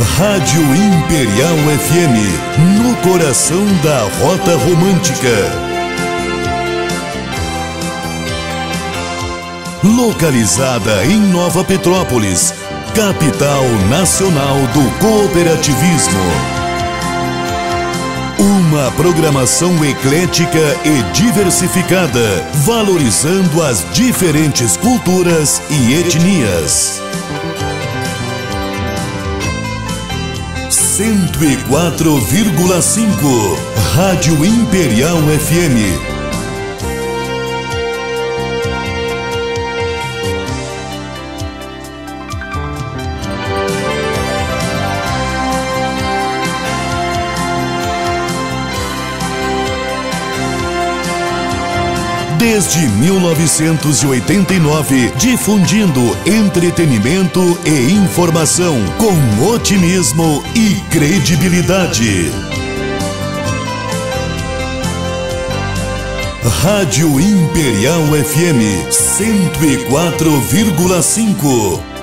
Rádio Imperial FM, no coração da Rota Romântica. Localizada em Nova Petrópolis, capital nacional do cooperativismo. Uma programação eclética e diversificada, valorizando as diferentes culturas e etnias. 104,5 Rádio Imperial FM desde 1989, difundindo entretenimento e informação com otimismo e credibilidade. Rádio Imperial FM 104,5